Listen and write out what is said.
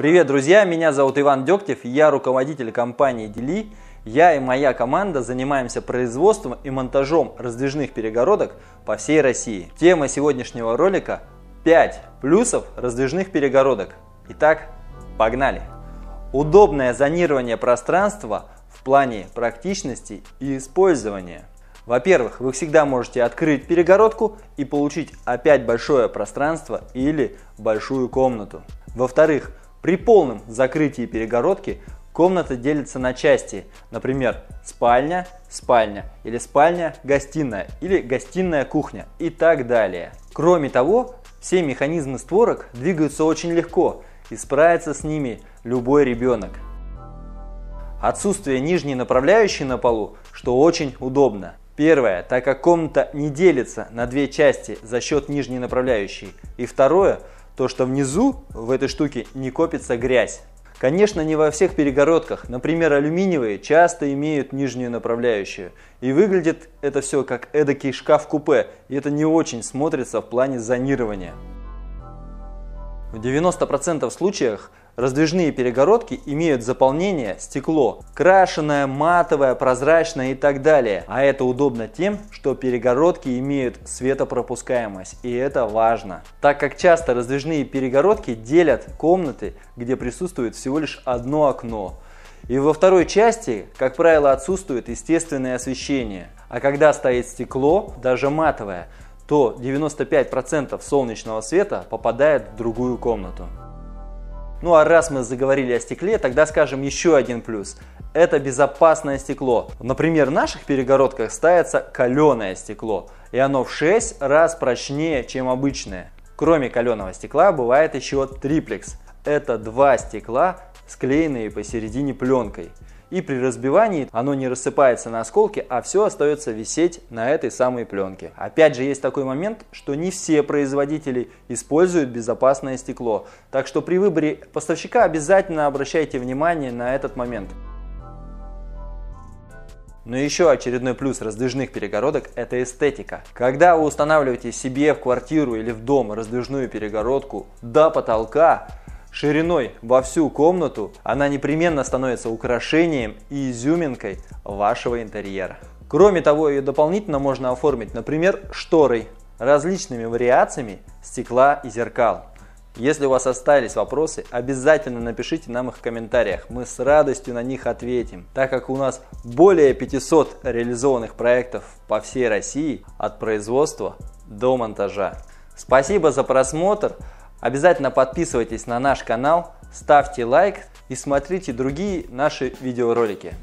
Привет, друзья! Меня зовут Иван Дегтев, я руководитель компании Дели. Я и моя команда занимаемся производством и монтажом раздвижных перегородок по всей России. Тема сегодняшнего ролика 5 плюсов раздвижных перегородок. Итак, погнали! Удобное зонирование пространства в плане практичности и использования. Во-первых, вы всегда можете открыть перегородку и получить опять большое пространство или большую комнату. Во-вторых, при полном закрытии перегородки комната делится на части, например, спальня, спальня или спальня, гостиная или гостиная, кухня и так далее. Кроме того, все механизмы створок двигаются очень легко и справится с ними любой ребенок. Отсутствие нижней направляющей на полу, что очень удобно. Первое, так как комната не делится на две части за счет нижней направляющей. И второе, то что внизу в этой штуке не копится грязь. Конечно, не во всех перегородках. Например, алюминиевые часто имеют нижнюю направляющую. И выглядит это все как эдакий шкаф-купе. И это не очень смотрится в плане зонирования. В 90% случаях Раздвижные перегородки имеют заполнение стекло, крашеное, матовое, прозрачное и так далее. А это удобно тем, что перегородки имеют светопропускаемость, и это важно. Так как часто раздвижные перегородки делят комнаты, где присутствует всего лишь одно окно. И во второй части, как правило, отсутствует естественное освещение. А когда стоит стекло, даже матовое, то 95% солнечного света попадает в другую комнату. Ну а раз мы заговорили о стекле, тогда скажем еще один плюс. Это безопасное стекло. Например, в наших перегородках ставится каленое стекло, и оно в 6 раз прочнее, чем обычное. Кроме каленого стекла бывает еще триплекс. Это два стекла, склеенные посередине пленкой и при разбивании оно не рассыпается на осколки, а все остается висеть на этой самой пленке. Опять же есть такой момент, что не все производители используют безопасное стекло, так что при выборе поставщика обязательно обращайте внимание на этот момент. Но еще очередной плюс раздвижных перегородок – это эстетика. Когда вы устанавливаете себе в квартиру или в дом раздвижную перегородку до потолка, шириной во всю комнату, она непременно становится украшением и изюминкой вашего интерьера. Кроме того, ее дополнительно можно оформить, например, шторой, различными вариациями стекла и зеркал. Если у вас остались вопросы, обязательно напишите нам их в комментариях. Мы с радостью на них ответим, так как у нас более 500 реализованных проектов по всей России от производства до монтажа. Спасибо за просмотр. Обязательно подписывайтесь на наш канал, ставьте лайк и смотрите другие наши видеоролики.